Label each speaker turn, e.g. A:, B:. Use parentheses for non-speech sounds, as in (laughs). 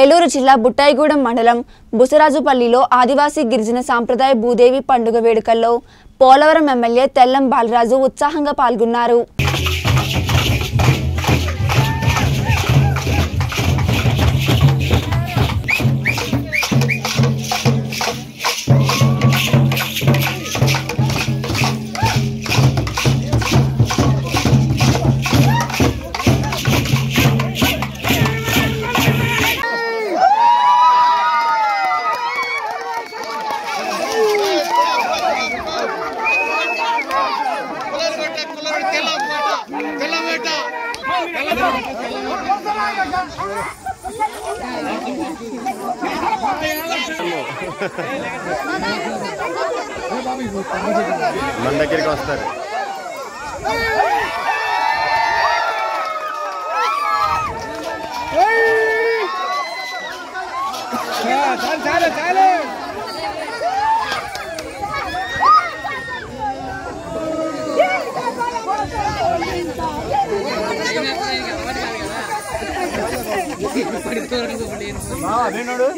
A: ఏలూరు జిల్లా బుట్టాయిగూడెం మండలం బుసరాజుపల్లిలో ఆదివాసీ గిరిజన సాంప్రదాయ భూదేవి పండుగ వేడుకల్లో పోలవరం ఎమ్మెల్యే తెల్లం బాలరాజు ఉత్సాహంగా పాల్గొన్నారు.
B: मन कौस्तर (laughs) ನೋಡು.